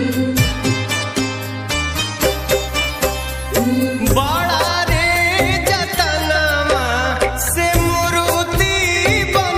you.